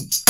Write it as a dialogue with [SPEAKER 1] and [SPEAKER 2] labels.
[SPEAKER 1] Bye.